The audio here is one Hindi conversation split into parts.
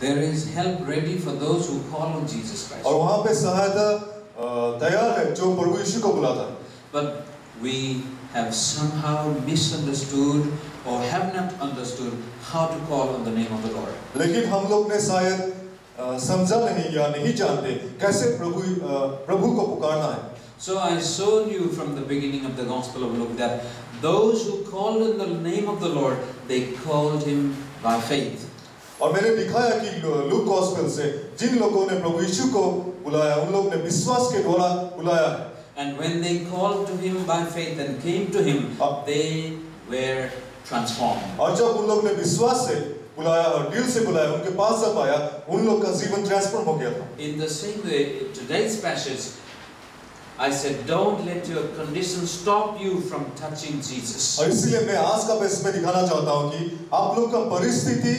There is help ready for those who call on Jesus Christ. और वहां पे सहायता अ, तैयार है जो प्रभु यीशु को बुलाता है But we have somehow misunderstood or have not understood how to call on the name of the Lord. लेकिन हम लोग ने शायद अ, समझा नहीं या नहीं जानते कैसे प्रभु अ, प्रभु को पुकारना है So I showed you from the beginning of the Gospel of Luke that those who called on the name of the Lord, they called him by faith. और मैंने दिखाया कि लूक गॉस्पेल से जिन लोगों ने प्रभु यीशु को बुलाया उन लोगों ने विश्वास के द्वारा बुलाया है And when they called to him by faith and came to him, they were transformed. और जब उन लोग ने विश्वास से बुलाया और दिल से बुलाया उनके पास जब आया उन लोग का जीवन ट्रांसफॉर्म हो गया था In the same way, today's passage, I said, don't let your condition stop you from touching Jesus. और इसीलिए मैं आज का पैसे में दिखाना चाहता हूँ कि आप लोग का परिस्थिति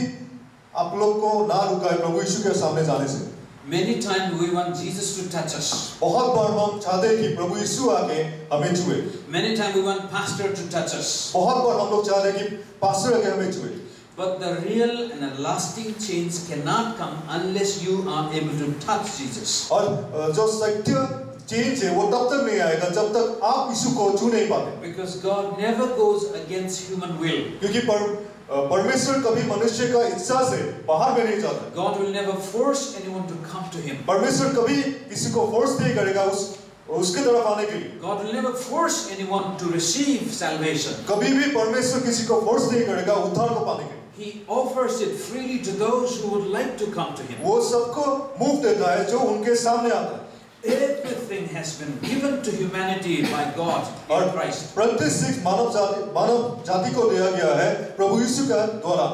आप लोग को ना रुकाए प्रभु यीशु के सामने जाने से Many times we want Jesus to touch us. बहुत बार हम चाहते हैं कि प्रभु यीशु आके हमें छुए Many times we want pastor to touch us. बहुत बार हम लोग चाहते हैं कि पास्टर आके हमें छुए But the real and lasting change cannot come unless you are able to touch Jesus. और अ, जो सत्य चेंज है वो तब तक नहीं आएगा जब तक आप यीशु को छू नहीं पाते Because God never goes against human will. क्योंकि पर, अ, परमेश्वर कभी मनुष्य का इच्छा से बाहर में नहीं जाता God will never force anyone to come to Him. परमेश्वर कभी किसी को फोर्स नहीं करेगा उस उसके तरफ़ आने के लिए God will never force anyone to receive salvation. कभी भी परमेश्वर किसी को फोर्स नहीं करेगा उद्धार को पाने के लिए He offers it freely to those who would like to come to Him. वो सबको मुफ़्त देता है जो उनके सामने आता है Everything has been given to humanity by God और in Christ. प्रत्येक सीख मानव जाति मानव जाति को दिया गया है प्रभु यीशु का द्वारा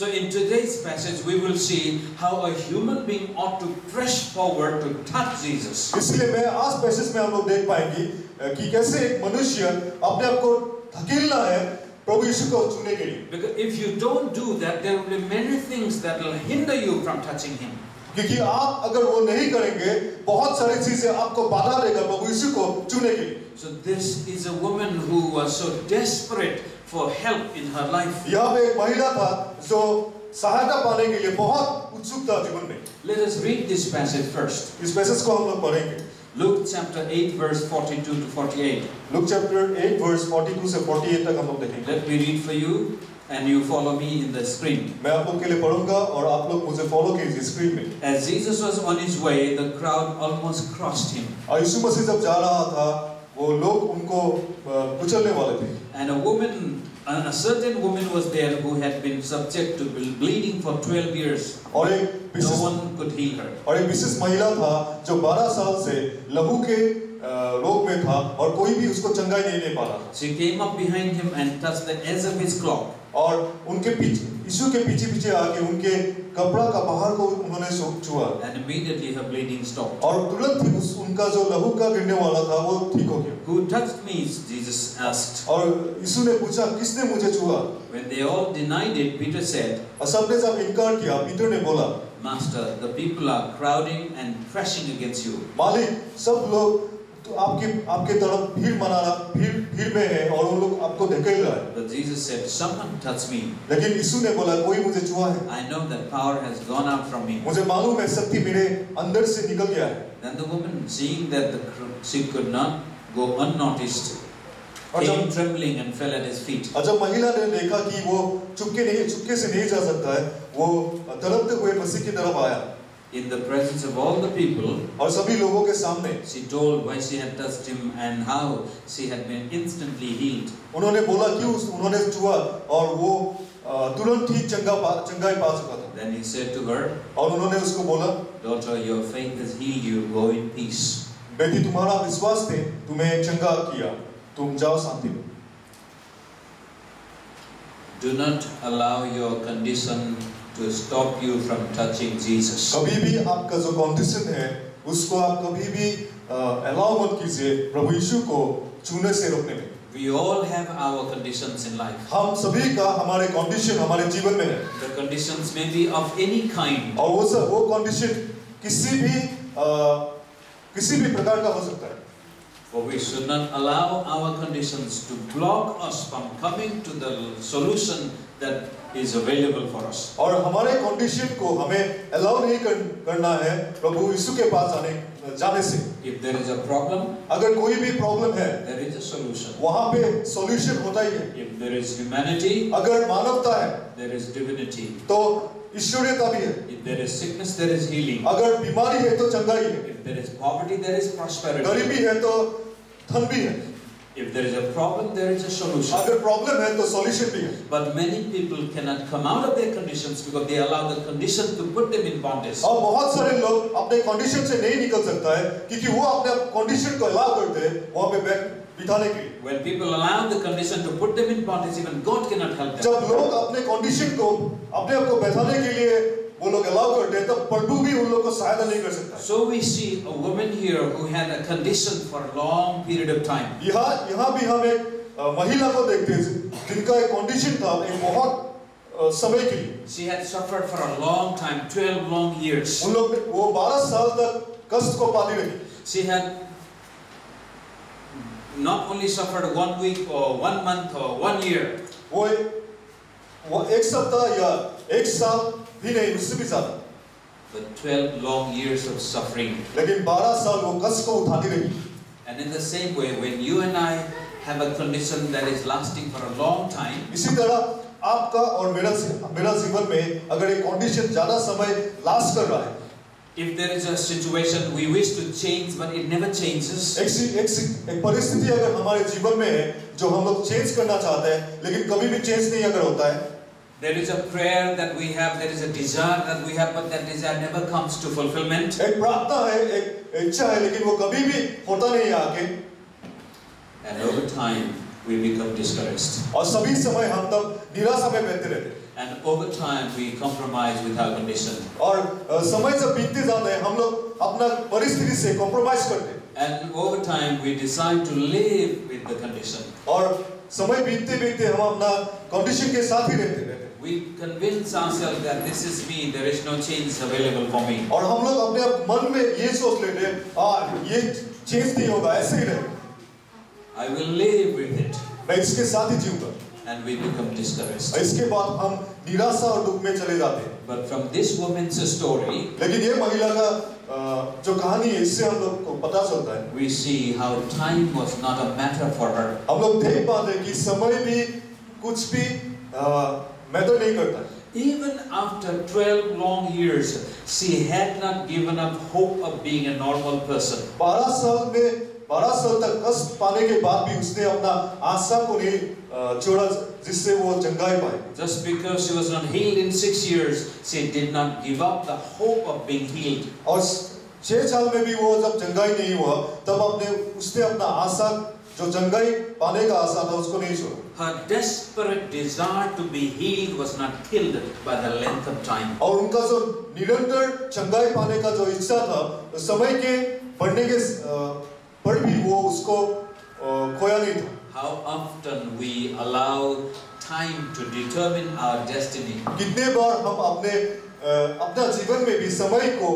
So in today's passage, we will see how a human being ought to press forward to touch Jesus. इसलिए मैं आज पैसेज में हम लोग देख पाएंगे अ, कि कैसे एक मनुष्य अपने आप को धकेलना है प्रभु यीशु को छूने के लिए Because if you don't do that, there will be many things that will hinder you from touching Him. क्योंकि आप अगर वो नहीं करेंगे बहुत सारी चीज़ें आपको बाधा देगा प्रभु यीशु को चुने के so this is a woman who was so desperate for help in her life यह एक महिला था जो सहायता पाने के लिए बहुत उत्सुक था जीवन में। Let us read this passage first इस पैसेज को हम लोग पढ़ेंगे। Luke chapter 8 verse 42 to 48 Luke chapter 8 verse 42 से 48 तक हम लोग देखेंगे। Let me read for you and you follow me in the screen. मैं आप लोग के लिए पढ़ूँगा और आप लोग मुझे फॉलो कीजिए स्क्रीन में As Jesus was on his way, the crowd almost crossed him, और यीशु मसीह जब जा रहा था वो लोग उनको अ, कुचलने वाले थे and a woman, a certain woman was there who had been subject to bleeding for 12 years. और एक No one could heal her. और एक विशेष महिला था जो 12 साल से लहू के रोग में था और कोई भी उसको चंगाई नहीं ले पा रहा था She came up behind him and touched the edge of his cloak. और उनके पीछे यीशु के पीछे पीछे आके उनके कपड़ा का बाहर को उन्होंने छुआ And immediately her bleeding stopped. और तुरंत ही उस उनका जो लहू का गिरने वाला था वो ठीक हो गया Who touched me? Jesus asked. और यीशु ने पूछा किसने मुझे छुआ When they all denied it, Peter said, और सबने जब इनकार किया पीटर ने बोला Master, the people are crowding and pressing against you. मालिक सब लोग तो आपके आपके तरफ़ भीड़ मना रहा भीड़ भीड़ में है और वो लोग आपको देख ही रहा है। Jesus said someone touch me लेकिन यीशु ने बोला कोई मुझे छुआ है? I know that power has gone out from me मुझे मालूम है शक्ति मेरे अंदर से निकल गया है। Then the woman seeing that the she could not go unnoticed came trembling and fell at his feet. और जब महिला ने देखा कि वो चुपके नहीं चुपके से नहीं जा सकता है वो तड़पते हुए मसीह की तरफ़ आया। In the presence of all the people, और सभी लोगों के सामने she told why she had touched him and how she had been instantly healed. उन्होंने बोला क्यों उस- उन्होंने छुआ और वो अ, तुरंत ही चंगा पा, चंगाई पा चुका था Then he said to her, और उन्होंने उसको बोला Daughter, your faith has healed you. Go in peace. बेटी तुम्हारा विश्वास थे तुम्हें चंगा किया तुम जाओ शांति में Do not allow your condition to stop you from touching Jesus. कभी भी आपका जो कंडीशन है उसको आप कभी भी अलाउ मत कीजिए प्रभु यीशु को छूने से रोकने में We all have our conditions in life. हम सभी का हमारे कंडीशन हमारे जीवन में है The conditions may be of any kind. और वो वो कंडीशन किसी भी अ, किसी भी प्रकार का हो सकता है For we should not allow our conditions to block us from coming to the solution that is available for us. और हमारे कंडीशन को हमें अलाउ नहीं कर, करना है प्रभु यीशु के पास आने जाने से If there is a problem, अगर कोई भी प्रॉब्लम है there is a solution. वहाँ पे सॉल्यूशन होता ही है If there is humanity, अगर मानवता है there is divinity. तो ईश्वरीयता भी है If there is sickness, there is healing. अगर बीमारी है तो चंगाई है If there is poverty, there is prosperity. गरीबी है तो धन भी है If there is a problem, there is a solution. अगर प्रॉब्लम है तो सॉल्यूशन भी है But many people cannot come out of their conditions because they allow the condition to put them in bondage. और बहुत सारे लोग अपने कंडीशन से नहीं निकल सकता है क्योंकि वो अपने कंडीशन को अलाउ करते हैं वहां पे बैठ बिताने के लिए When people allow the condition to put them in bondage, even God cannot help them. जब लोग अपने कंडीशन को अपने आप को बैठाने के लिए वो लोग अलाउ करते हैं तब प्रभु भी उन लोग को सहायता नहीं कर सकता So we see a woman here who had a condition for a long period of time. यहाँ यहाँ भी हम एक अ, महिला को देखते हैं जिनका एक कंडीशन था एक बहुत अ, समय के लिए She had suffered for a long time, 12 long years. उन लोग वो 12 साल तक कष्ट को पाती रही She had not only suffered one week or one month or one year, वो वो एक सप्ताह या एक साल नहीं उससे भी ज़्यादा but 12 long years of suffering. लेकिन 12 साल वो कष्ट को उठाती रही And in the same way, when you and I have a condition that is lasting for a long time, इसी तरह आपका और मेरा मेरा जीवन में अगर एक कंडीशन ज़्यादा समय लास्ट कर रहा है if there is a situation we wish to change but it never changes, एक एक एक परिस्थिति अगर हमारे जीवन में है जो हम लोग चेंज करना चाहते हैं लेकिन कभी भी चेंज नहीं अगर होता है there is a prayer that we have, there is a desire that we have, but that desire never comes to fulfillment. एक प्रार्थना है एक इच्छा है लेकिन वो कभी भी होता नहीं है आके And over time, we become discouraged. और सभी समय हम तब निराशा में बहते रहते हैं And over time, we compromise with our condition. और अ, समय जब बीतते जाते हैं हम लोग अपना परिस्थिति से कॉम्प्रोमाइज करते हैं And over time, we decide to live with the condition. और समय बीतते बीतते हम अपना कंडीशन के साथ ही रहते रहते हैं We convince ourselves that this is me, there is no change available for me. और हम लोग अपने आप मन में ये सोच लेते हैं आ ये चेंज नहीं होगा ऐसे ही रहे I will live with it. मैं इसके साथ ही जीऊँगा And we become discouraged. इसके बाद हम निराशा और दुख में चले जाते हैं But from this woman's story, लेकिन ये महिला का अ, जो कहानी है इससे हम लोग को पता चलता है we see how time was not a matter for her. हम लोग देख पाते हैं कि समय भी कुछ भी मैटर नहीं करता Even after 12 long years, she had not given up hope of being a normal person. बारह साल में बारह साल तक कष्ट पाने के बाद भी उसने अपना आशा को नहीं अ, छोड़ा जिससे वो चंगाई पाए Just because she was not healed in six years, she did not give up the hope of being healed. और छह साल में भी वो जब चंगाई नहीं हुआ तब अपने उसने अपना आशा जो चंगाई पाने का आशा था उसको नहीं छोड़ा Her desperate desire to be healed was not killed by the length of time. और उनका जो निरंतर चंगाई पाने का जो इच्छा था समय के बढ़ने के पर भी वो उसको खोया नहीं था How often we allow time to determine our destiny. कितने बार हम अपने अपना जीवन में भी समय को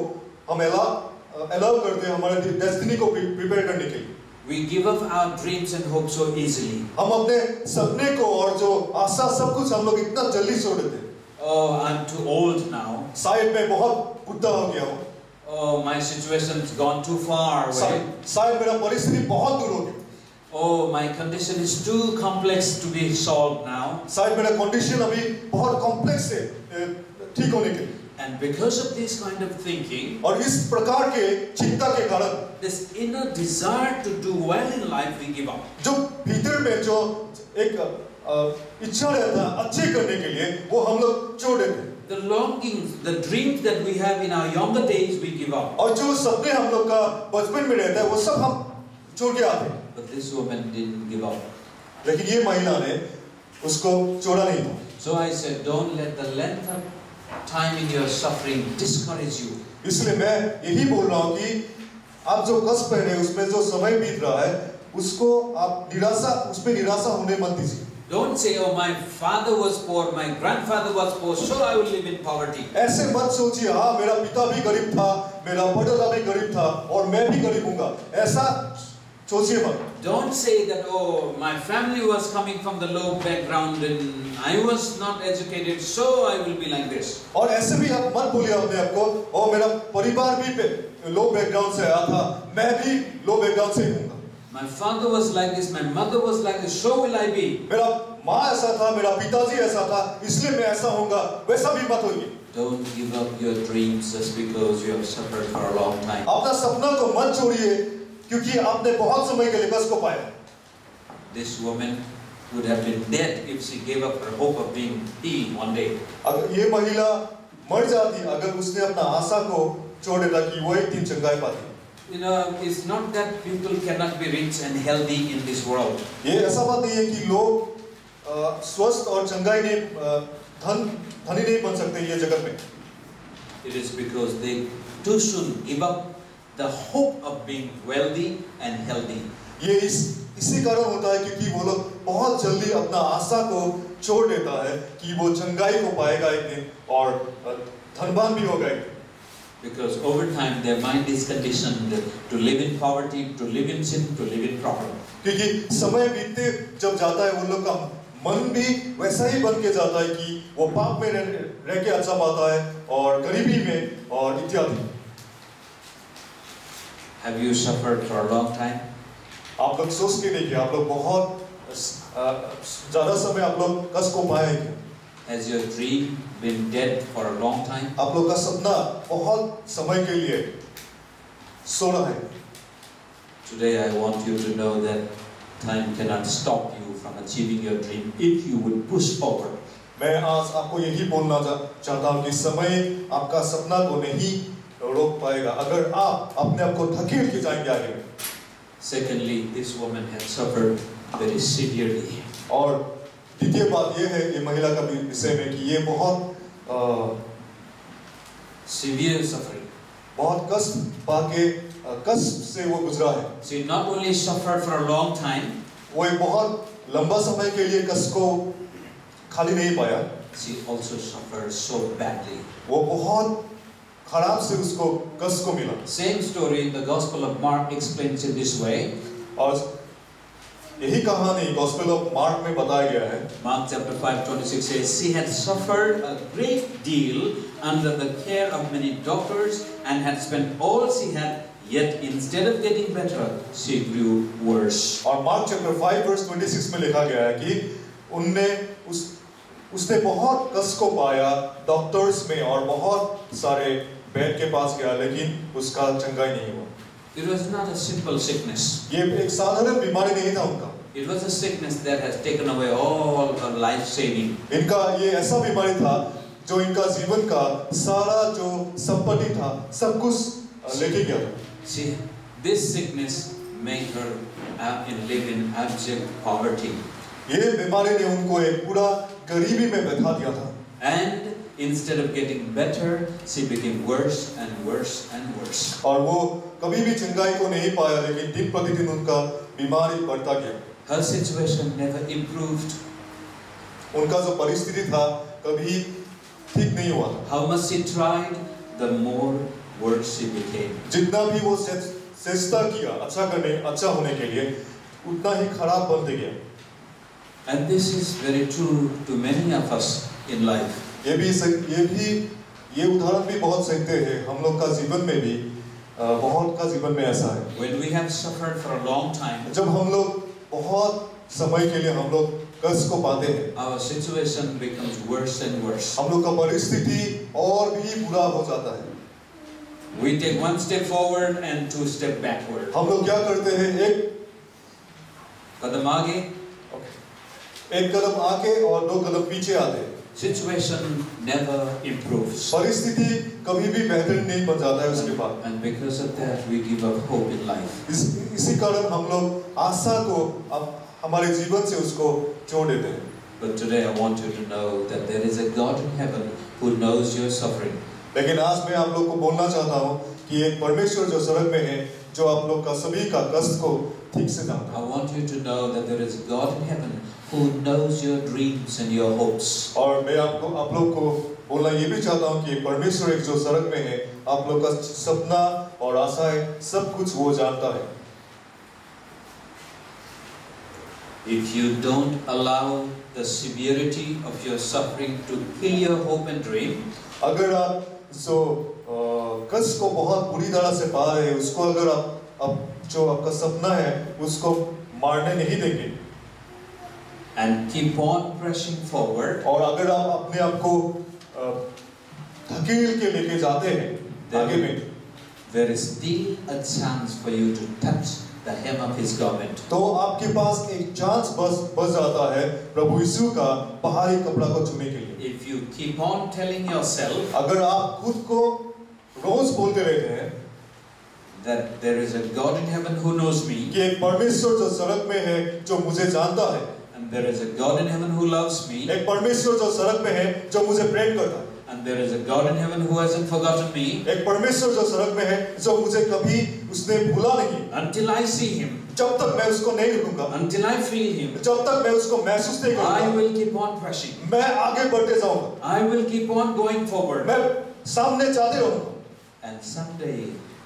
हम अलाउ अलाउ करते हैं हमारे डेस्टिनी को प्रिपेयर करने के लिए We give up our dreams and hopes so easily. हम अपने सपने को और जो आशा सब कुछ हम लोग इतना जल्दी छोड़ देते हैं Oh, I'm too old now. शायद मैं बहुत बुढ़ा हो गया हूँ Oh, my situation's gone too far away. शायद मेरा परिस्थिति बहुत दूर हो गई Oh, my condition is too complex to be solved now. शायद मेरा कंडीशन अभी बहुत कॉम्प्लेक्स है अ, ठीक होने के लिए And because of this kind of thinking, और इस प्रकार के चिंता के कारण this inner desire to do well in life, we give up. जो भीतर में जो एक अ, इच्छा रहता है अच्छे करने के लिए वो हम लोग छोड़ देते हैं The longings, the dreams that we have in our younger days, we give up. और जो सपने हम लोग का बचपन में रहता है वो सब हम छोड़ के आते हैं But this woman didn't give up. लेकिन ये महिला ने उसको छोड़ा नहीं था So I said, don't let the length of time in your suffering discourage you. इसलिए मैं यही बोल रहा हूँ कि आप जो कष्ट पहने उसमें जो समय बीत रहा है उसको आप निराशा उसमें निराशा होने मत दीजिए Don't say, oh, my father was poor, my grandfather was poor, so I will live in poverty. ऐसे मत सोचिए हाँ मेरा पिता भी गरीब था मेरा परदादा भी गरीब था और मैं भी गरीब हूँगा ऐसा सोचिए Don't say that, oh, my family was coming from the low background and I was not educated, so I will be like this. और ऐसे भी आप मत बोलिए अपने आप को और मेरा परिवार भी लो बैकग्राउंड से आया था मैं भी लो बैकग्राउंड से ही My father was like this, my mother was like this, so will I be. मेरा माँ ऐसा था मेरा पिताजी ऐसा था इसलिए मैं ऐसा होऊँगा वैसा भी मत होइए Don't give up your dreams just because you have suffered for a long time. अपना सपना को मत छोड़िए क्योंकि आपने बहुत समय के लिए कस को पाया This woman would have been dead if she gave up her hope of being healed one day. अगर ये महिला मर जाती अगर उसने अपना आशा को छोड़ देता कि वो एक दिन चंगाई पाती You know, it's not that people cannot be rich and healthy in this world. ये ऐसा बात नहीं है कि लोग अ, स्वस्थ और चंगाई नहीं अ, धन धनी नहीं बन सकते ये जगत में It is because they too soon give up the hope of being wealthy and healthy. ये इस इसी कारण होता है क्योंकि वो लोग बहुत जल्दी अपना आशा को छोड़ देता है कि वो चंगाई को पाएगा एक दिन और धनवान भी होगा एक दिन Because over time their mind is conditioned to live in poverty, to live in sin, to live in problem. क्योंकि समय बीतते जब जाता है उन लोग का मन भी वैसा ही बन के जाता है कि वो पाप में रह, रह के अच्छा पाता है और गरीबी में और इत्यादि Have you suffered for a long time? आप लोग सोच के देखिए आप लोग बहुत ज़्यादा समय आप लोग कस को पाए हैं Has your dream been dead for a long time? आप लोग का सपना बहुत समय के लिए सो रहा है Today I want you to know that time cannot stop you from achieving your dream if you would push forward. मैं आज आपको यही बोलना चाहता हूँ कि समय आपका सपना को नहीं रोक पाएगा। अगर आप अपने आप को धकेल के जाएँगे आगे। Secondly, this woman had suffered very severely. और द्वितीय बात यह है कि महिला का विषय में कि ये बहुत सीवियर सफरिंग बहुत कष्ट पाके कष्ट से वो गुजरा है। She not only suffered for a long time, वो एक बहुत लंबा समय के लिए कष्ट को खाली नहीं पाया। She also suffered so badly. वो बहुत खराब से उसको कष्ट को मिला Same story in the Gospel of Mark explains it this way. और यही कहानी गॉस्पेल ऑफ़ मार्क में बताया गया है Mark chapter 5, 26 says, She had suffered a great deal under the care of many doctors and had spent all she had, yet instead of getting better, she grew worse. और मार्क चैप्टर 5 वर्स 26 में लिखा गया है कि उनने उस उसने बहुत कष्ट को पाया डॉक्टर्स में और बहुत सारे बेड के पास गया लेकिन उसका चंगाई नहीं हुआ It was not a simple sickness. ये एक साधारण बीमारी नहीं था उनका It was a sickness that has taken away all her life saving. इनका ये ऐसा बीमारी था जो इनका जीवन का सारा जो संपत्ति था सब कुछ लेके गया था See, this sickness made her uh, live in abject poverty. ये बीमारी ने उनको एक पूरा गरीबी में बैठा दिया था And instead of getting better, she became worse and worse and worse. और वो कभी भी चंगाई को नहीं पाया लेकिन दिन प्रतिदिन उनका बीमारी बढ़ता गया Her situation never improved. उनका जो परिस्थिति था कभी ठीक नहीं हुआ था How much she tried, the more worse she became. जितना भी वो से- चेष्टा किया अच्छा करने अच्छा होने के लिए उतना ही खराब बनते गया And this is very true to many of us in life. ये भी ये भी ये उदाहरण भी बहुत सकते हैं हम लोग का जीवन में भी बहुत का जीवन में ऐसा है When we have suffered for a long time, जब हम लोग बहुत समय के लिए हम लोग कष्ट को पाते हैं our situation becomes worse and worse. हम लोग का परिस्थिति और भी बुरा हो जाता है We take one step forward and two step backward. हम लोग क्या करते हैं एक कदम आगे एक कदम आगे और दो कदम पीछे आते हैं situation never improves. परिस्थिति कभी भी बेहतर नहीं बन जाता है उसके बाद And because of that, we give up hope in life. इस इसी कारण हम लोग आशा को अब हमारे जीवन से उसको छोड़ देते हैं But today I want you to know that there is a God in heaven who knows your suffering. लेकिन आज मैं आप लोग को बोलना चाहता हूँ कि एक परमेश्वर जो स्वर्ग में है जो आप लोग का सभी का कष्ट को ठीक से जानता I want you to know that there is a God in heaven who knows your dreams and your hopes. और मैं आपको आप लोग को बोलना ये भी चाहता हूँ कि परमेश्वर एक जो स्वर्ग में है आप लोग का सपना और आशाएँ सब कुछ वो जानता है If you don't allow the severity of your suffering to kill your hope and dream, अगर आप जो कष्ट को बहुत बुरी तरह से पा रहे हैं उसको अगर आप अब जो आपका सपना है उसको मारने नहीं देंगे and keep on pressing forward, और अगर आप अपने आप को अ, धकेल के लेके जाते हैं आगे में there is still a chance for you to touch the hem of his garment. तो आपके पास एक चांस बस बच जाता है प्रभु यीशु का पहाड़ी कपड़ा को छूने के लिए If you keep on telling yourself अगर आप खुद को रोज बोलते रहते हैं that there is a God in heaven who knows me, कि एक परमेश्वर जो सड़क में है जो मुझे जानता है and there is a God in heaven who loves me, एक परमेश्वर जो सड़क में है जो मुझे प्रेम करता है and there is a God in heaven who hasn't forgotten me, एक परमेश्वर जो सड़क में है जो मुझे कभी उसने भूला नहीं until I see him, जब तक मैं उसको नहीं रुकूंगा until I feel him, जब तक मैं उसको महसूस नहीं I करूंगा will keep on pressing. मैं आगे बढ़ते जाऊंगा I will keep on going forward. मैं सामने जाते रहूंगा And someday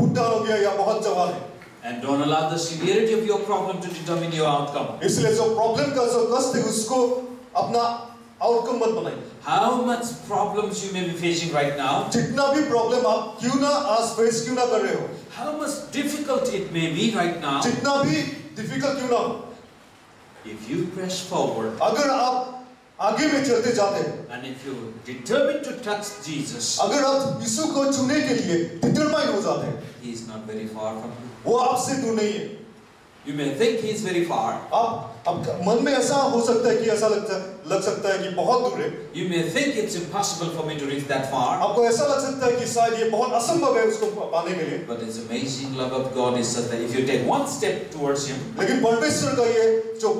बुढ़ा हो गया या बहुत जवान है And don't allow the severity of your problem to determine your outcome. इसलिए जो प्रॉब्लम का जो कष्ट है उसको अपना आउटकम मत बनाइए How much problems you may be facing right now, जितना भी प्रॉब्लम आप क्यों ना आज फेस क्यों ना कर रहे हो how much difficult it may be right now, जितना भी डिफ़िकल्ट क्यों ना हो if you press forward अगर आप आगे में चलते जाते and if you determine to trust Jesus अगर आप यीशु को चुनने के लिए डिटरमाइन हो जाते ही। Is not very far from you वो आपसे दूर नहीं है। You may think He is very far. आप अब मन में ऐसा हो सकता है कि ऐसा लगता लग सकता है कि बहुत दूर है You may think it's impossible for me to reach that far. आपको ऐसा लग सकता है कि शायद ये बहुत असंभव है उसको पाने के लिए But His amazing love of God is such that if you take one step towards Him, लेकिन परमेश्वर का ये जो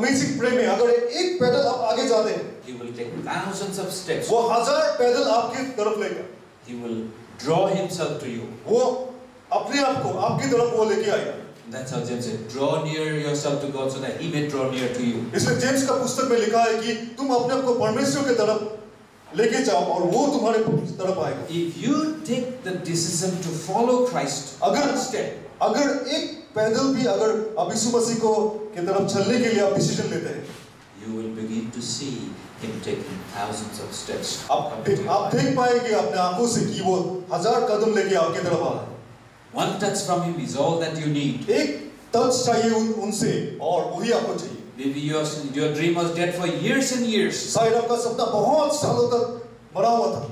अमेजिंग प्रेम है अगर एक पैदल आप आगे जाते हैं He will take thousands of steps. वो हज़ार पैदल आपकी तरफ़ लेगा He will draw Himself to you. वो अपने आप को आपकी तरफ़ वो लेके आएगा That's how James said, draw near yourself to God so that He may draw near to you. इसलिए जेम्स का पुस्तक में लिखा है कि तुम अपने आप को परमेश्वर की तरफ़ लेके जाओ और वो तुम्हारे तरफ़ आएगा If you take the decision to follow Christ, अगर step, अगर एक पैदल भी अगर आप यीशु मसीह को की तरफ़ चलने के लिए आप डिसीज़न लेते हैं you will begin to see Him taking thousands of steps. आप आप. देख पाएँगे अपने आँखों से कि वो हज़ार कदम लेके आपकी तरफ़ आ रहा है One touch from Him is all that you need. एक टच चाहिए उन, उनसे और वही आपको चाहिए Maybe your, your dream was dead for years and years. शायद आपका सपना बहुत सालों तक मरा हुआ था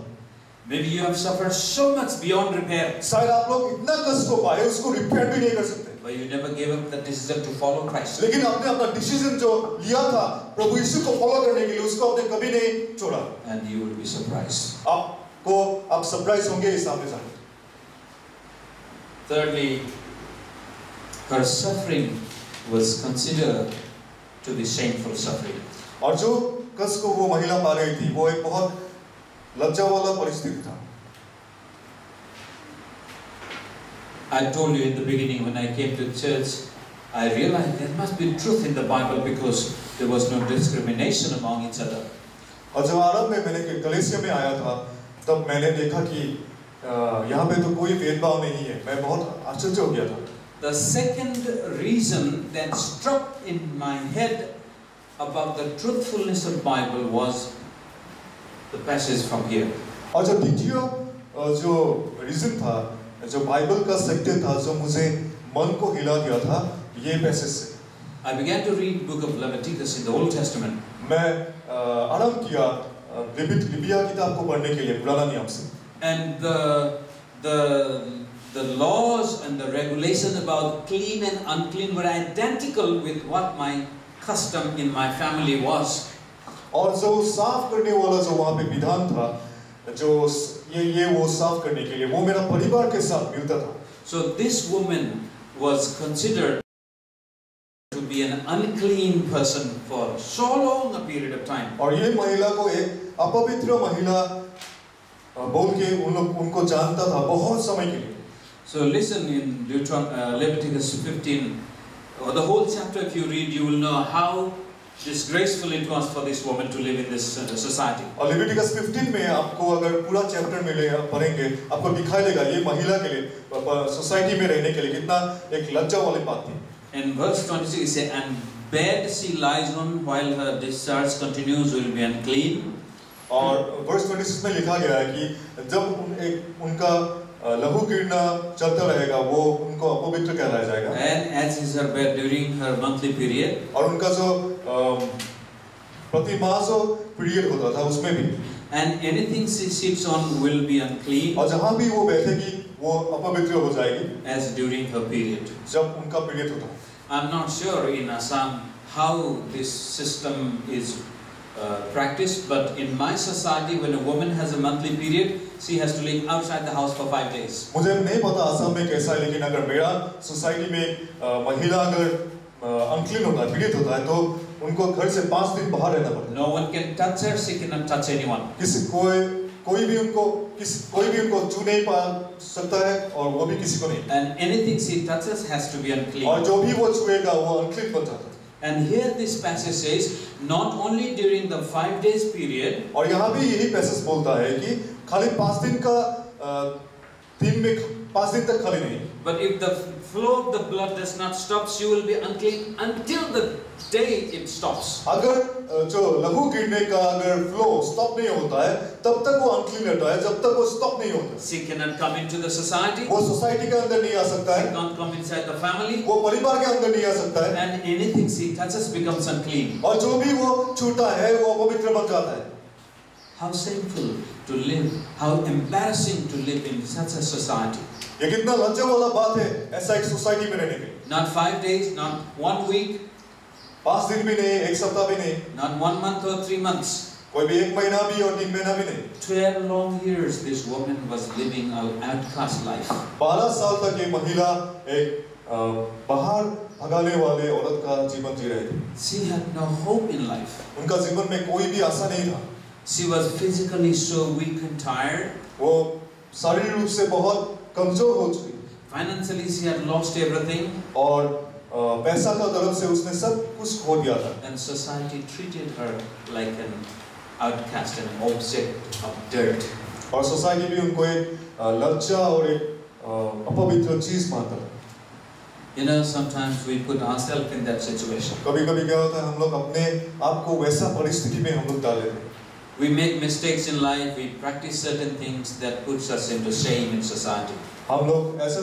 Maybe you have suffered so much beyond repair, शायद आप लोग इतना कष्ट को पाए उसको रिपेयर भी नहीं कर सकते but you never gave up the decision to follow Christ. लेकिन आपने अपना डिसीजन जो लिया था प्रभु यीशु को फॉलो करने के लिए उसको आपने कभी नहीं छोड़ा And you will be surprised. आपको आप सरप्राइज होंगे इस सामने जाके Thirdly, her suffering was considered to be shameful suffering. और जो कष्ट को वो महिला पा रही थी वो एक बहुत लज्जा वाला परिस्थिति था I told you in the beginning when I came to church, I realized there must be truth in the Bible because there was no discrimination among each other. और जब आरंभ में मैंने कलेसिया में आया था तब मैंने देखा कि अ, यहाँ पे तो कोई भेदभाव नहीं है मैं बहुत आश्चर्य हो गया था The second reason that struck in my head about the truthfulness of Bible was the passage from here. और जो द्वितीय जो रीजन था जो बाइबल का सत्य था जो मुझे मन को हिला दिया था ये पैसेज से I began to read book of Leviticus in the Old Testament. मैं आरंभ किया अ, लिबिया किताब को पढ़ने के लिए पुराना नियम से And the, the, the laws and the regulation about clean and unclean were identical with what my custom in my family was. और जो साफ करने वाला जो वहाँ पे विधान था जो स- ये ये वो साफ करने के लिए वो मेरा परिवार के साथ मिलता था So this woman was considered to be be an unclean person for so long a period of time. और ये महिला को एक अपवित्र महिला अ, बोल के उन लोग उनको जानता था बहुत समय के लिए। So listen in Deuteronomy Leviticus 15 the whole chapter if you read you will know how disgraceful it was for this woman to live in this uh, society. और लेविटिकस 15 में आपको अगर पूरा चैप्टर मिले पढ़ेंगे आपको दिखाई देगा ये महिला के लिए सोसाइटी में रहने के लिए कितना एक लज्जा वाली बात थी। In verse 26 he said and bed she lies on while her discharge continues will be unclean. और वर्ष ट्वेंटी में लिखा गया है कि जब उन एक उनका लहू किरणा चलता रहेगा वो उनको अपवित्र कहलाया जाएगा। And as is her bed during her monthly period और उनका जो प्रति मास जो पीरियड होता था उसमें भी। And anything she sits on will be unclean और जहाँ भी वो बैठेगी वो अपवित्र हो जाएगी एज ड्यूरिंग हर पीरियड जब उनका पीरियड होता। I am not sure in Assam how this system is uh, practiced, but in my society, when a woman has a monthly period, she has to live outside the house for five days. मुझे नहीं पता असम में कैसा है लेकिन अगर मेरा सोसाइटी में महिला अगर अनक्लीन होता है पीड़ित होता है तो उनको घर से पाँच दिन बाहर रहना पड़ता है No one can touch her, she cannot touch anyone. किसी कोई कोई भी उनको किस कोई भी उनको छू नहीं पा सकता है और वो भी किसी को नहीं And anything she touches has to be unclean. और जो भी वो छुएगा वो अनक्लीन बन जाता है And here this passage says, not only during the five days period, और यहाँ भी यही पैसेज बोलता है कि खाली पाँच दिन का अ, दिन में पाँच दिन तक खाली नहीं but if the flow of the blood does not stop, she will be unclean until the day it stops. अगर अ, जो लहू गिरने का अगर फ्लो स्टॉप नहीं होता है तब तक वो अनक्लीन रहता है जब तक वो स्टॉप नहीं होता She cannot come into the society, वो सोसाइटी के अंदर नहीं आ सकता she can't come inside the family, वो परिवार के अंदर नहीं आ सकता है and anything she touches becomes unclean. और जो भी वो छूटा है वो अपवित्र बन जाता है How shameful to live, how embarrassing to live in such a society. ये कितना लज्जा वाला बात है ऐसा एक सोसाइटी में रहने के लिए Not five days, not one week, पाँच दिन भी नहीं एक सप्ताह भी नहीं not one month or three months. कोई भी एक महीना भी और तीन महीना भी नहीं Twelve long years this woman was living an outcast life. बारह साल तक ये महिला एक बाहर भगाने वाले औरत का जीवन जी रही थी She had no hope in life. उनका जीवन में कोई भी आशा नहीं था She was physically so weak and tired. वो शारीरिक रूप से बहुत कमज़ोर हो चुकी Financially, she had lost everything, और पैसा का तरफ़ से उसने सब कुछ खो दिया था and society treated her like an outcast, an object of dirt. और सोसाइटी भी उनको एक लज्जा और एक अपवित्र चीज़ मानता था You know, sometimes we put ourselves in that situation. कभी कभी क्या होता है हम लोग अपने आप को वैसा परिस्थिति में हम लोग डाल देते हैं We make mistakes in life, we practice certain things that puts us into shame in society. हम लोग ऐसा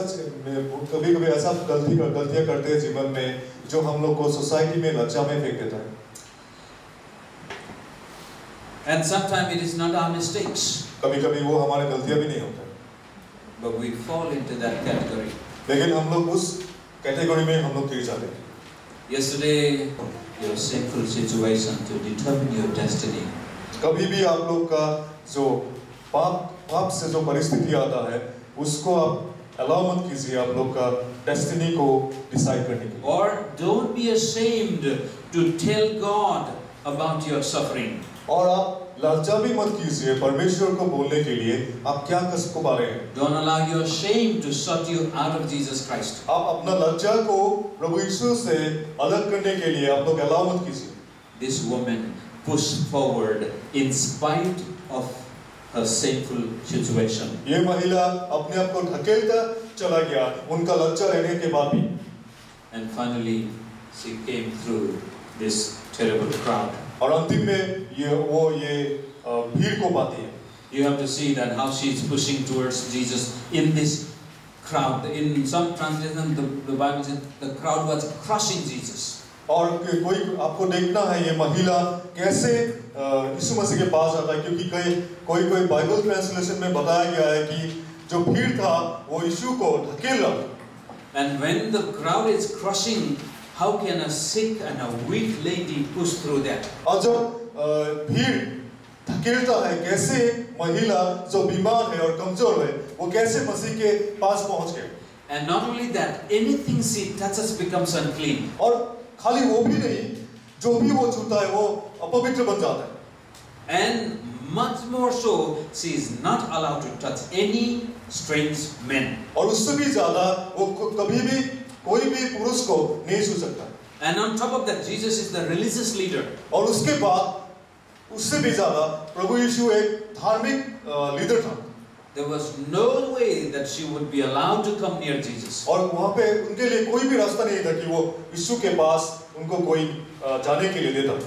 कभी कभी ऐसा गलती कर गलतियां करते हैं जीवन में जो हम लोग को सोसाइटी में लज्जा में फेंक देता है And sometimes it is not our mistakes, कभी कभी वो हमारे गलतियां भी नहीं होता but we fall into that category. लेकिन हम लोग उस कैटेगरी में हम लोग गिर जाते हैं Yesterday, your sinful situation to determine your destiny. कभी भी आप लोग का जो पाप पाप से जो परिस्थिति आता है उसको आप अलाउ मत कीजिए आप लोग का डेस्टिनी को डिसाइड करने के Or don't be ashamed to tell God about your suffering. और आप लज्जा भी मत कीजिए परमेश्वर को बोलने के लिए आप क्या कष्ट को रहे हैं Don't allow your shame to shut you out of Jesus Christ. आप अपना लज्जा को प्रभु यीशु से अलग करने के लिए आप लोग अलाउ मत कीजिए This woman pushed forward in spite of her sinful situation. ये महिला अपने आप को ढकेलता चला गया उनका लज्जा रहने के बाद भी And finally, she came through this terrible crowd. और अंतिम में ये वो ये अ, भीड़ को पाती है You have to see that how she is pushing towards Jesus in this crowd. In some translation, the, the Bible says the crowd was crushing Jesus. और कोई आपको देखना है ये महिला कैसे यीशु मसीह के पास आता है क्योंकि कई कोई कोई बाइबल ट्रांसलेशन में बताया गया है कि जो भीड़ था वो यीशु को ढकेल रहा था And when the crowd is crushing, how can a sick and a weak lady push through that? और जब भीड़ धकेलता है कैसे महिला जो बीमार है और कमज़ोर है वो कैसे मसीह के पास पहुँच गए And not only that, anything she touches becomes unclean. और खाली वो भी नहीं जो भी वो छूता है वो अपवित्र बन जाता है। And much more so she is not allowed to touch any strange men और उससे भी ज़्यादा वो कभी भी कोई भी पुरुष को नहीं छू सकता। And on top of that Jesus is the religious leader और उसके बाद उससे भी ज़्यादा प्रभु यीशु एक धार्मिक लीडर था। There was no way that she would be allowed to come near Jesus. और वहाँ पे उनके लिए कोई भी रास्ता नहीं था कि वो यीशु के पास उनको कोई जाने के लिए देता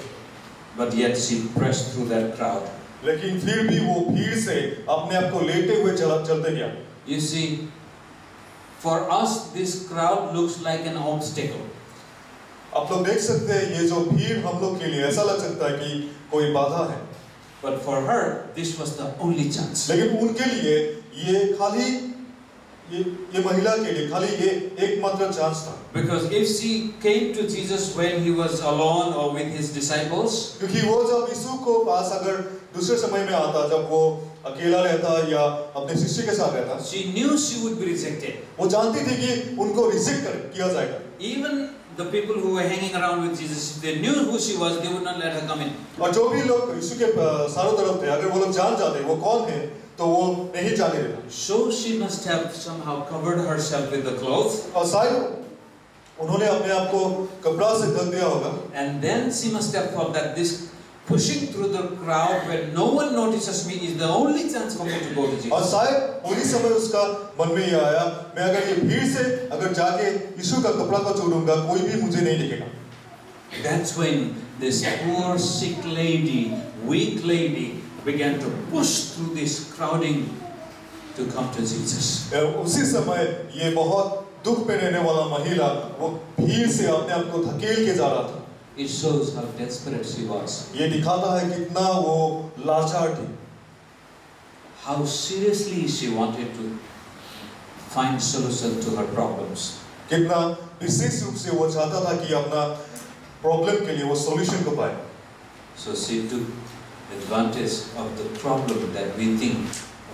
But yet she pressed through that crowd. लेकिन फिर भी वो भीड़ से अपने आप को लेते हुए चला चलते गया You see, for us, this crowd looks like an obstacle. आप लोग देख सकते हैं ये जो भीड़ हम लोग के लिए ऐसा लग सकता है कि कोई बाधा है But for her, this was the only chance. लेकिन उनके लिए ये खाली ये ये महिला के लिए खाली ये एकमात्र चांस था Because if she came to Jesus when he was alone or with his disciples, क्योंकि वो जब यीशु को पास अगर दूसरे समय में आता जब वो अकेला रहता या अपने शिष्य के साथ रहता she knew she would be rejected. वो जानती थी कि उनको रिजेक्ट कर किया जाएगा Even the people who were hanging around with Jesus, they knew who she was, they would not let her come in. और जो भी लोग यीशु के चारों तरफ़ थे अगर वो लोग जान जाते वो कौन है तो वो नहीं जाने देता So she must have somehow covered herself with the clothes, और शायद उन्होंने अपने आप को कपड़ा से ढक दिया होगा and then she must have thought that this pushing through the crowd where no one notices me is the only chance for me to go to और Jesus. शायद उन्हीं समय उसका मन में ये आया मैं अगर ये भीड़ से अगर जाके यीशु का कपड़ा को छोड़ूँगा कोई भी मुझे नहीं दिखेगा That's when this poor sick lady, weak lady, began to push through this crowding to come to Jesus. उसी समय ये बहुत दुख में रहने वाला महिला वो भीड़ से अपने आप को धकेल के जा रहा था It shows how desperate she was, ये दिखाता है कितना वो लाचार थी how seriously she wanted to find solution to her problems. कितना विशेष रूप से वो चाहता था कि अपना प्रॉब्लम के लिए वो सॉल्यूशन को पाए So she took advantage of the problem that we think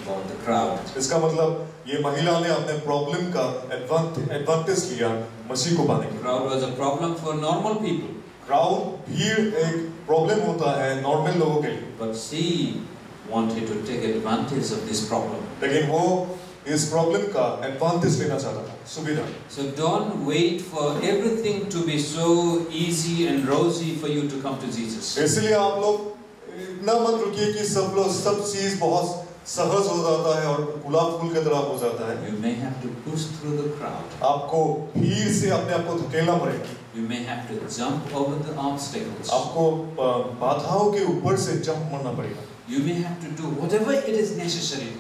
about the crowd. इसका मतलब ये महिला ने अपने प्रॉब्लम का एडवांटेज लिया मसीह को पाने के The crowd was a problem for normal people, crowd भीड़ एक प्रॉब्लम होता है नॉर्मल लोगों के लिए but she wanted to take advantage of this problem. लेकिन वो इस प्रॉब्लम का एडवांटेज लेना चाहता था सुविधा So don't wait for everything to be so easy and rosy for you to come to Jesus. इसलिए आप लोग इतना मत रुकिए कि सब लोग सब चीज़ बहुत सहज हो जाता है और गुलाब फूल की तरह हो जाता है। You may have to push through the crowd आपको भीड़ से अपने आप को धकेलना पड़ेगा। You may have to jump over the obstacles आपको बाधाओं के ऊपर से जंप मारना पड़ेगा। You may have to do whatever it is necessary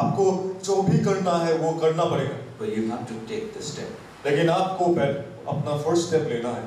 आपको जो भी करना है वो करना पड़ेगा। But you have to take the step लेकिन आपको अपना फ़र्स्ट स्टेप लेना है।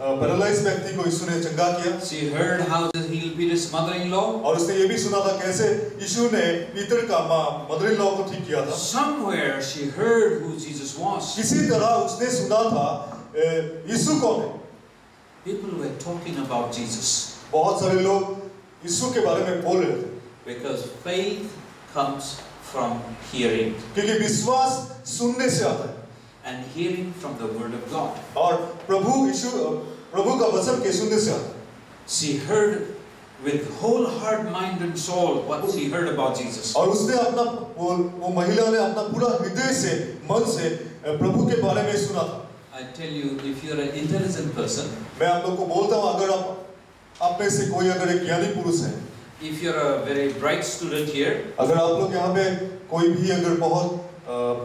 पैरालाइज व्यक्ति को यीशु ने चंगा किया She heard how he healed Peter's mother-in-law. और उसने ये भी सुना था कैसे यीशु ने पीतर का माँ मदर इन लॉ को ठीक किया था Somewhere she heard who Jesus was. किसी तरह उसने सुना था यीशु कौन है People were talking about Jesus बहुत सारे लोग यीशु के बारे में बोल रहे थे because faith comes from hearing क्योंकि विश्वास सुनने से आता है and hearing from the word of God. और प्रभु यीशु प्रभु का वचन के सुनने से She heard with whole heart, mind and soul what she heard about Jesus. और उसने अपना वो, वो महिला ने अपना पूरा हृदय से मन से अ, प्रभु के बारे में सुना था I tell you, if you're an intelligent person, मैं आप लोग को बोलता हूँ अगर आप आप में से कोई अगर एक ज्ञानी पुरुष है if you're a very bright student here, अगर आप लोग यहाँ पे कोई भी अगर बहुत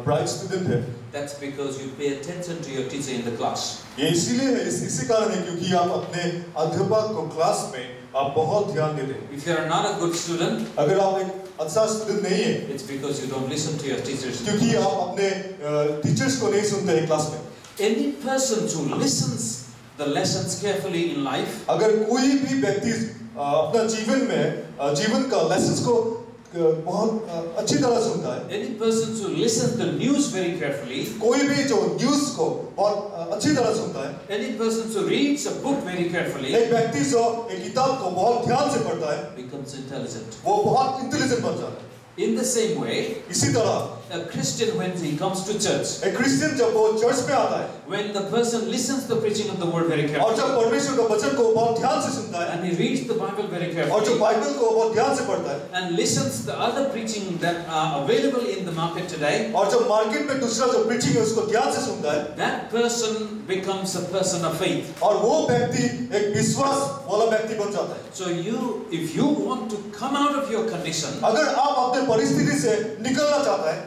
ब्राइट स्टूडेंट है that's because you pay attention to your teacher in the class. ये इसीलिए है इस, इसी कारण है क्योंकि आप अपने अध्यापक को क्लास में आप बहुत ध्यान देते हैं If you're not a good student, अगर आप एक अच्छा स्टूडेंट नहीं है it's because you don't listen to your teachers. क्योंकि आप अपने टीचर्स को नहीं सुनते हैं क्लास में Any person who listens the lessons carefully in life अगर कोई भी व्यक्ति अपना जीवन में जीवन का लेसन्स को अ, बहुत अच्छी तरह सुनता है। Any person to listen the news very carefully कोई भी जो न्यूज़ को बहुत अच्छी तरह सुनता है। Any person to reads a book very carefully एक व्यक्ति जो एक किताब को बहुत ध्यान से पढ़ता है बिकम्स इंटेलिजेंट वो बहुत इंटेलिजेंट बन जाता है। इन द सेम वे इसी तरह a Christian, when he comes to church, एक क्रिश्चियन जब वो चर्च में आता है when the person listens to the preaching of the word very और carefully, जब परमेश्वर का वचन को बहुत ध्यान से सुनता है and he reads the Bible very और जो carefully, बाइबल को बहुत ध्यान से पढ़ता है and listens to the other preaching that are available in the market today, और जब मार्केट में दूसरा जो प्रीचिंग है उसको ध्यान से सुनता है that person becomes a person of faith. और वो व्यक्ति एक विश्वास वाला व्यक्ति बन जाता है So you, if you want to come out of your condition, अगर आप अपने परिस्थिति से निकलना चाहता है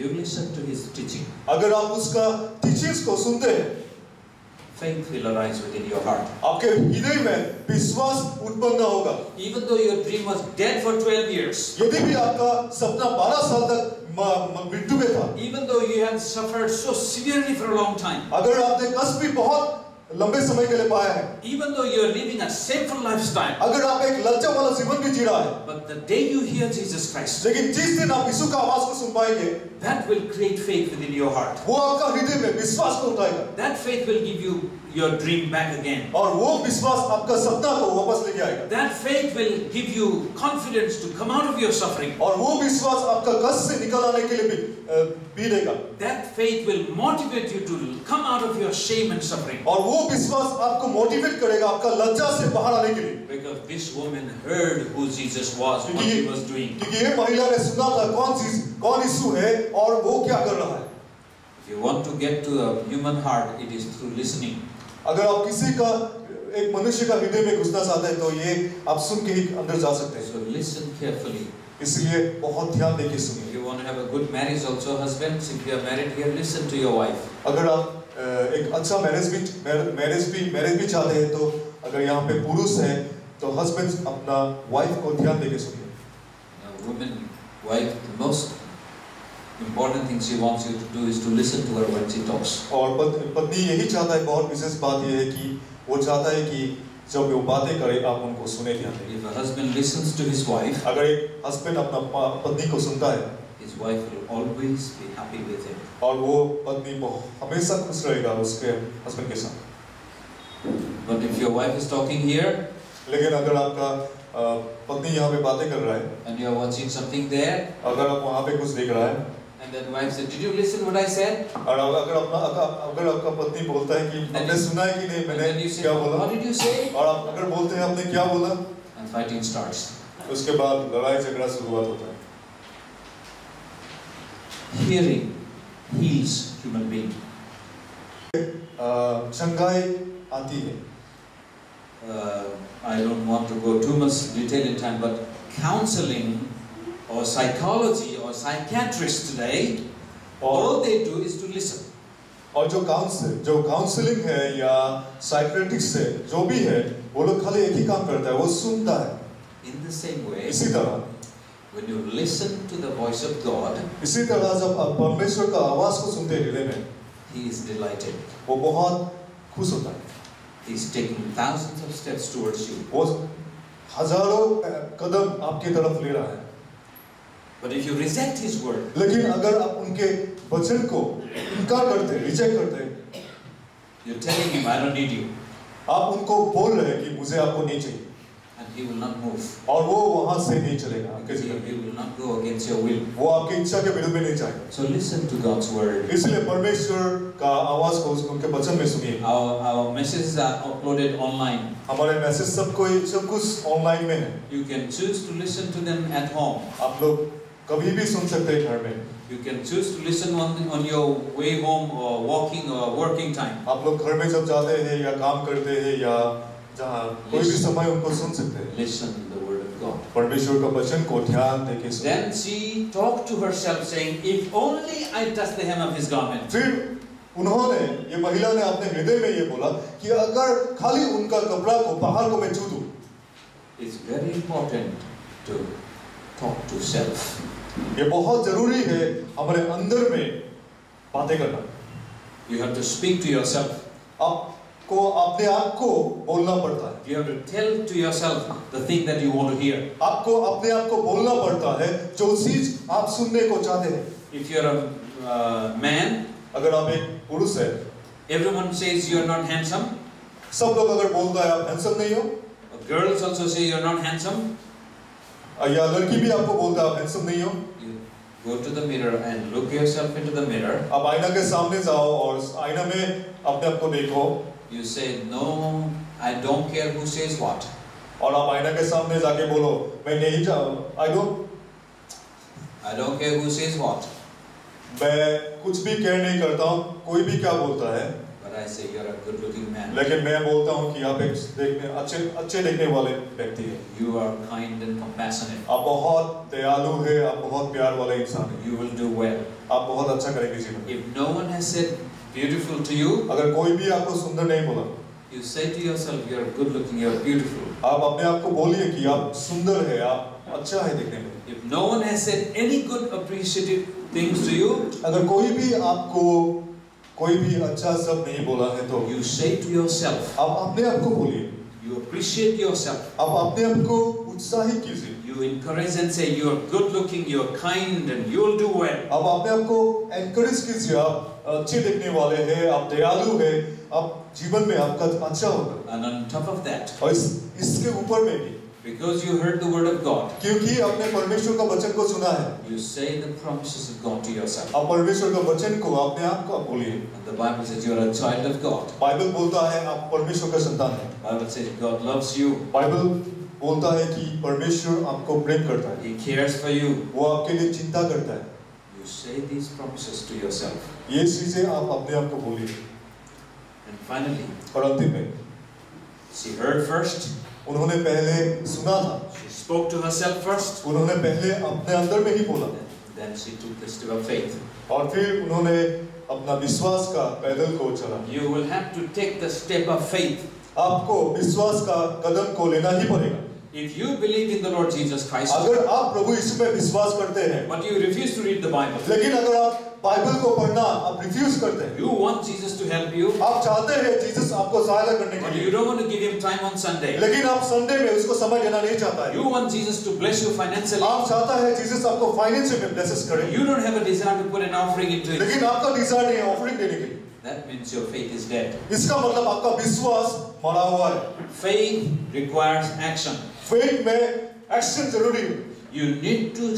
you listen to his teaching, अगर आप उसका टीचिंग्स को सुनते हैं faith will arise within your heart. आपके हृदय में विश्वास उत्पन्न होगा Even though your dream was dead for 12 years, यदि भी आपका सपना 12 साल तक मृत्यु में था even though you have suffered so severely for a long time, अगर आपने कष्ट भी बहुत लंबे समय के लिए पाया है। Even though you are living a sinful lifestyle अगर आप एक लज्जा वाला जीवन भी जी रहा है but the day you hear Jesus Christ लेकिन जिस दिन आप यीशु का आवाज़ को सुन पाएँगे that will create faith within your heart वो आपका हृदय में विश्वास को उठाएगा। That faith will give you your dream back again. और वो विश्वास आपका सपना को वापस लेके आएगा That faith will give you confidence to come out of your suffering. और वो विश्वास आपका कष्ट से निकल आने के लिए भी अ, भी देगा That faith will motivate you to come out of your shame and suffering. और वो विश्वास आपको मोटिवेट करेगा आपका लज्जा से बाहर आने के लिए Because this woman heard who Jesus was, what he was doing. क्योंकि ये महिला ने सुना था कौन चीज कौन यीशु है और वो क्या कर रहा है If you want to get to a human heart, it is through listening. अगर आप किसी का एक मनुष्य का हृदय में घुसना चाहते हैं तो ये आप सुन के ही अंदर जा सकते हैं So listen carefully. इसलिए बहुत ध्यान देके सुनिए you want to have a good marriage also, husbands, if you are married here, listen to your wife. अगर आप एक अच्छा मैरिज भी मैरिज भी मैरिज भी चाहते हैं तो अगर यहाँ पे पुरुष है तो हस्बैंड अपना वाइफ को ध्यान देके सुनिए A woman, wife, the most important thing she wants you to do is to listen to her when she talks. और पत, पत्नी यही चाहता है बहुत विशेष बात यह है कि वो चाहता है कि जब वो बातें करे आप उनको सुने ध्यान दें If a husband listens to his wife, अगर एक हस्बैंड अपना प- पत्नी को सुनता है his wife will always be happy with him. और वो पत्नी हमेशा खुश रहेगा उसके हस्बैंड के साथ But if your wife is talking here लेकिन अगर आपका पत्नी यहाँ पे बातें कर रहा है and you are watching something there, अगर आप वहाँ पे कुछ देख रहा है and that wife said, Did you listen what I said? और अगर अपना अगर अगर आपका पत्नी बोलता है कि आपने सुना है कि नहीं And मैंने then you say, क्या बोला What did you say? और आप अगर बोलते हैं आपने क्या बोला And fighting starts. उसके बाद लड़ाई झगड़ा शुरुआत होता है Hearing heals human being. अ, शंघाई आती है Uh, I don't want to go too much detail in time, but counseling or psychology or psychiatrists today, all they do is to listen. और जो काउंसिल जो काउंसलिंग है या साइक्रेटिक्स है जो भी है वो लोग खाली एक ही काम करता है वो सुनता है In the same way, इसी तरह when you listen to the voice of God, इसी तरह जब आप परमेश्वर का आवाज़ को सुनते हैं हृदय में He is delighted. वो बहुत खुश होता है He's taking thousands of steps towards you. वो हज़ारों कदम आपकी तरफ़ ले रहा है But if you reject His word, लेकिन अगर आप उनके वचन को इनकार करते रिजेक्ट करते you're telling Him, I don't need you. आप उनको बोल रहे हैं कि मुझे आपको नहीं चाहिए And He will not move. और वो वहाँ से नहीं चलेगा Because he, he will not go against your will. वो आपकी इच्छा के विरुद्ध में नहीं जाएगा So listen to God's word. इसलिए परमेश्वर का आवाज़ को उनके वचन में सुनिए Our, our messages are uploaded online. हमारे मैसेज सब कोई सब कुछ ऑनलाइन में है You can choose to listen to them at home. आप लोग कभी भी सुन सकते हैं घर में You can choose to listen on, on your way home or walking or working time. आप लोग घर में जब जाते हैं या काम करते हैं या जहाँ कोई भी समय उनको सुन सकते हैं Listen the word of God. परमेश्वर का वचन को ध्यान देके सुने Then she talked to herself, saying, If only I touch the hem of his garment. फिर उन्होंने ये महिला ने अपने हृदय में ये बोला कि अगर खाली उनका कपड़ा को बाहर को मैं छू दूँ It's very important to talk to self. ये बहुत ज़रूरी है हमारे अंदर में बातें करना। You have to speak to yourself आपको अपने आप को बोलना पड़ता है। You have to tell to yourself the thing that you want to hear आपको अपने आप को बोलना पड़ता है जो चीज़ आप सुनने को चाहते हैं। If you are a man अगर आप एक पुरुष है। Everyone says you are not handsome सब लोग अगर बोलता है आप हैंडसम नहीं हो। Girls also say you are not handsome या लड़की भी आपको बोलता है आप हैंडसम नहीं हो। Go to the mirror and look yourself into the mirror. अब आईना के सामने जाओ और आईना में अपने आप को देखो You say, No, I don't care who says what. और आप आईना के सामने जाके बोलो मैं नहीं जा I don't. I don't care who says what. मैं कुछ भी care नहीं करता हूँ कोई भी क्या बोलता है लेकिन मैं बोलता हूँ कि आप एक देखने अच्छे अच्छे देखने वाले व्यक्ति हैं You are kind and compassionate. आप बहुत दयालु है आप बहुत प्यार वाले इंसान हैं You will do well. आप बहुत अच्छा करेंगे जीवन If no one has said beautiful to you, अगर कोई भी आपको सुंदर नहीं बोला you say to yourself, You're good looking, you're beautiful. आप अपने आप को बोलिए कि आप सुंदर है आप अच्छा है देखने में If no one has said any good appreciative things to you, अगर कोई भी आपको कोई भी अच्छा सब नहीं बोला है तो। यू से टू योरसेल्फ आप अपने आप को बोलिए। यू अप्रिशिएट योरसेल्फ आप अपने आप को उत्साहित कीजिए। You encourage and say you are good looking you are kind and you will do well आप अपने आप को एनकरेज कीजिए। आप अच्छे दिखने वाले हैं आप दयालु हैं आप जीवन में आपका अच्छा होगा। And on top of that और इस, इसके ऊपर में भी। Because you heard the word of God, क्योंकि आपने परमेश्वर का वचन को सुना है you say the promises of God to yourself. आप परमेश्वर का वचन को अपने आप को बोलिए And the Bible says you're a child of God. Bible बोलता है आप परमेश्वर का संतान है Bible says God loves you. Bible बोलता है कि परमेश्वर आपको प्रेम करता है He cares for you. वो आपके लिए चिंता करता है You say these promises to yourself. ये चीज़ें आप अपने आप को बोलिए And finally, और अंतिम में she heard first. उन्होंने पहले सुना था She spoke to herself first. उन्होंने पहले अपने अंदर में ही बोला Then she took the step of faith. और फिर उन्होंने अपना विश्वास का पैदल को चला You will have to take the step of faith. आपको विश्वास का कदम को लेना ही पड़ेगा If you believe in the Lord Jesus Christ, अगर आप प्रभु यीशु में विश्वास करते हैं but you refuse to read the Bible, लेकिन अगर आप बाइबल को पढ़ना आप रिफ्यूज करते हैं you want Jesus to help you, आप चाहते हैं जीसस आपको सहायता करने के लिए don't want to give him time on Sunday. लेकिन आप संडे में उसको समय देना नहीं चाहता है You want Jesus to bless you financially. आप चाहता है जीसस आपको फाइनेंशियल में ब्लेसेस करे You don't have a desire to put an offering into it. लेकिन आपका डिज़ायर नहीं है ऑफरिंग देने के लिए That means your faith is dead. इसका मतलब आपका विश्वास मरा हुआ है Faith requires action. फेथ में एक्शन ज़रूरी है You need to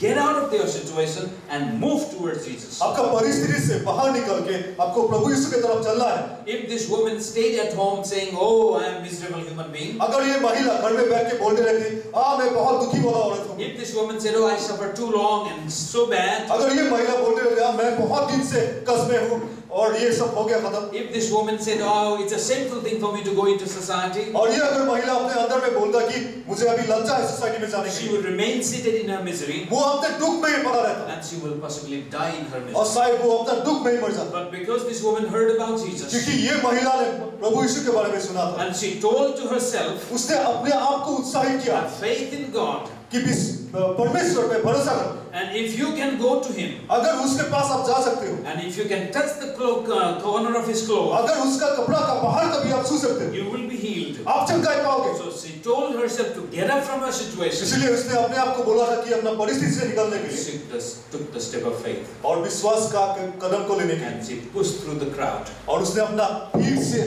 get out of your situation and move towards Jesus. आपका परिस्थिति से बाहर निकल के आपको प्रभु यीशु की तरफ चलना है If this woman stayed at home saying, Oh, I am a miserable human being, अगर ये महिला घर में बैठ के बोलते रहती आ मैं बहुत दुखी वाला औरत हूँ if this woman said, Oh, I suffered too long and so bad, अगर ये महिला बोलते रहती आ मैं बहुत दिन से कस में हूँ और ये सब हो गया खत्म। If this woman said oh it's a simple thing for me to go into society और ये अगर महिला अपने अंदर में बोलता कि मुझे अभी लज्जा है सोसाइटी में जाने की she would remain seated in her misery वो अपने दुख में ही पड़ा रहता। And she will possibly die in her misery और शायद वो अपने दुख में ही मर जाता। But because this woman heard about Jesus क्योंकि ये महिला ने प्रभु यीशु के बारे में सुना था। And she told to herself उसने अपने आप को उत्साहित किया फेथ इन गॉड कि परमेश्वर पे भरोसा करो and if you can go to Him, अगर उसके पास आप जा सकते हो and if you can touch the cloak, uh, corner of His cloak, अगर उसका कपड़ा का बाहर कभी आप छू सकते हो you will be healed. आप चमकाए पाओगे So she told herself to get up from her situation. इसलिए उसने अपने आप को बोला था कि अपना परिस्थिति से निकलने के लिए She just took the step of faith और विश्वास का क- कदम को लेने के लिए and she pushed through the crowd. और उसने अपना भीड़ से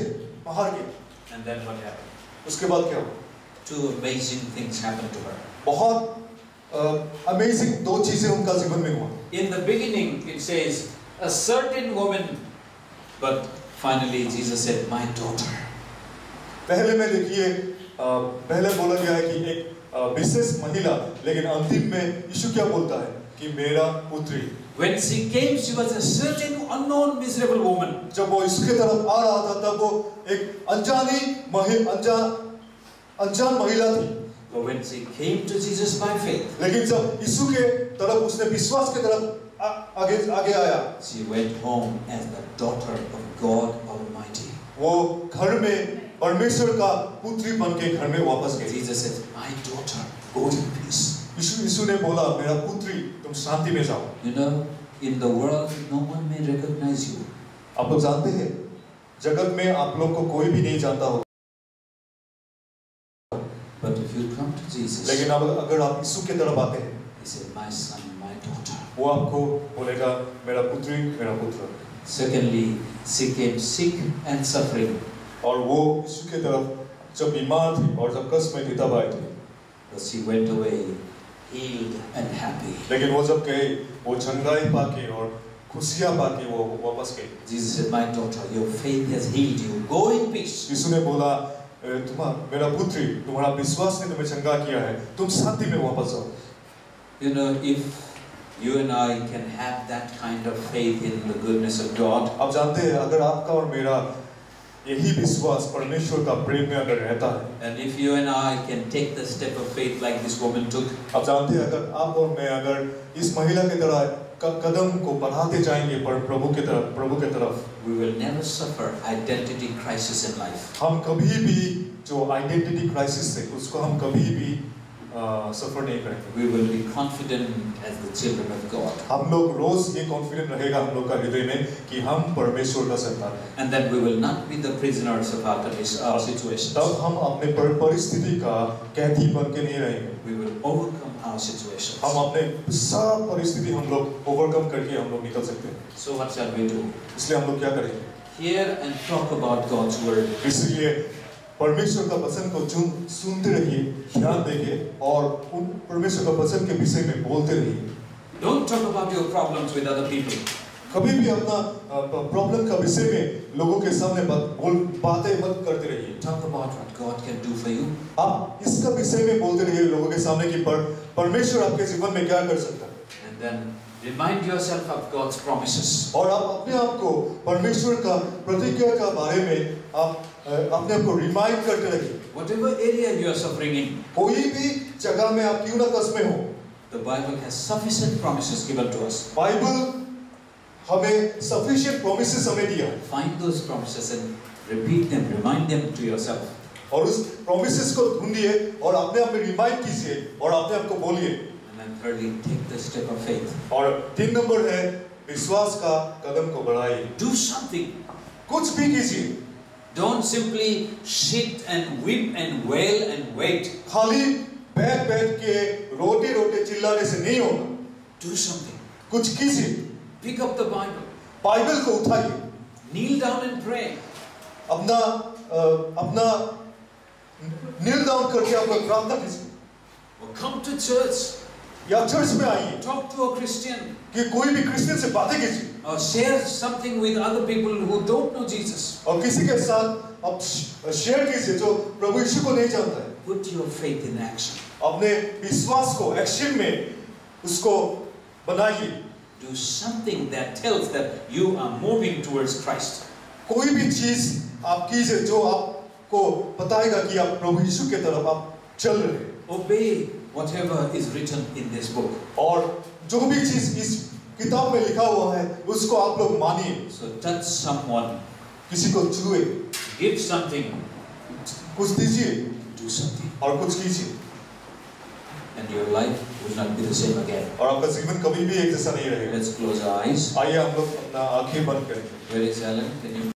बाहर किया And then what happened? उसके बाद क्या हुआ Two amazing things happened to her. बहुत अमेजिंग दो चीज़ें उनका जीवन में हुआ In the beginning, it says, a certain woman, but finally Jesus said, My daughter. पहले में देखिए अ, पहले बोला गया है कि एक विशेष महिला लेकिन अंतिम में यीशु क्या बोलता है कि मेरा पुत्री When she came, she was a certain unknown, miserable woman. जब वो इसके तरफ़ आ रहा था तब वो एक अनजानी महि अनजान अनजान महिला थी But when she came to Jesus by faith, लेकिन जब यीशु के तरफ़ उसने विश्वास के तरफ़ आगे आगे आया she went home as the daughter of God Almighty. वो घर में परमेश्वर का पुत्री बन के घर में वापस गई Jesus said, My daughter, go in peace. यीशु यीशु ने बोला मेरा पुत्री तुम शांति में जाओ You know, in the world, no one may recognize you. आप लोग जानते हैं जगत में आप लोग को कोई भी नहीं जानता हो But if you come to लेकिन अब अगर आप यीशु की तरफ़ आते हैं वो आपको बोलेगा मेरा पुत्री मेरा पुत्र. Secondly sick and sick and suffering और वो यीशु की तरफ़ जब बीमार थे और जब कष्ट में थे तब आए थे। बस he went away healed and happy लेकिन वो जब गए वो चंगाई पाके और खुशियाँ पाके वो वापस गए। Jesus my daughter your faith has healed you go in peace यीशु ने बोला मेरा पुत्री तुम्हारा विश्वास ने तुम्हें चंगा किया है तुम शांति में वापस आओ you know if You and I can have that kind of faith in the goodness of God. आप जानते हैं अगर आपका और मेरा यही विश्वास परमेश्वर का प्रेम में अगर रहता है and if you and i can take the step of faith like this woman took आप जानते हैं अगर आप और मैं अगर इस महिला की तरह कदम को बढ़ाते जाएँगे पर प्रभु की तरफ़ प्रभु की तरफ़ we will never suffer identity crisis in life. हम कभी भी जो आइडेंटिटी क्राइसिस है उसको हम कभी भी सफ़र नहीं करेंगे We will be confident as the children of God. हम लोग रोज ये कॉन्फिडेंट रहेगा हम लोग का हृदय में कि हम परमेश्वर का संतान हैं And then we will not be the prisoners of our, condition, our situations. तब हम अपने परिस्थिति का कैदी बन के नहीं रहेंगे We will overcome our situations. हम अपने सब परिस्थिति हम लोग ओवरकम करके हम लोग निकल सकते हैं So what shall we do? इसलिए हम लोग क्या करेंगे Hear and talk about God's word. इसलिए परमेश्वर का वचन को चुन सुनते रहिए ध्यान देंगे और उन परमेश्वर का वचन के विषय में बोलते रहिए Don't talk about your problems with other people. कभी भी अपना प्रॉब्लम का विषय में लोगों के सामने बात बोल बातें मत करते रहिए Talk about what God can do for you. आप इसका विषय में बोलते रहिए लोगों के सामने कि पर, परमेश्वर आपके जीवन में क्या कर सकता है And then remind yourself of God's promises. और आप अपने आप को परमेश्वर का प्रतिज्ञा का बारे में आप अपने आप को रिमाइंड करते रहिए Whatever area you are suffering in, कोई भी जगह में आप क्यों ना कस में हो the Bible has sufficient promises given to us. Bible हमें सफिशिएंट प्रोमिसेस हमें दिया Find those promises and repeat them, remind them to yourself. और उस प्रोमिसेस को ढूंढिए और अपने आप में रिमाइंड कीजिए और अपने आप को बोलिए. और तीन नंबर है विश्वास का कदम को बढ़ाइए Do something. कुछ भी कीजिए Don't simply sit and weep and wail and wait. खाली बैठ बैठ के रोटे रोटे चिल्लाने से नहीं होगा Do something. कुछ कीजिए Pick up the Bible. Bible को उठाइए Kneel down and pray. अपना अ, अपना नील डाउन करके अपना प्रार्थना कीजिए Or come to church. या चर्च में आइए Talk to a Christian. कि कोई भी क्रिश्चियन से बातें कीजिए Or share something with other people who don't know Jesus. और किसी के साथ आप शेयर कीजिए जो प्रभु यीशु को नहीं जानता है Put your faith in action. अपने विश्वास को एक्शन में उसको बनाइए Do something that tells that you are moving towards Christ. कोई भी चीज़ आप कीजिए जो आपको बताएगा कि आप प्रभु यीशु के तरफ़ आप चल रहे हैं Obey whatever is written in this book. और जो भी चीज़ इस किताब में लिखा हुआ है उसको आप लोग मानिए So touch someone, किसी को छुए give something, कुछ दीजिए do something, और कुछ कीजिए and your life will not be the same again. और आपका जीवन कभी भी एक जैसा नहीं रहेगा Let's close our eyes. आइए हम लोग अपना आँखें बंद करेंगे Where is Alan? Can you?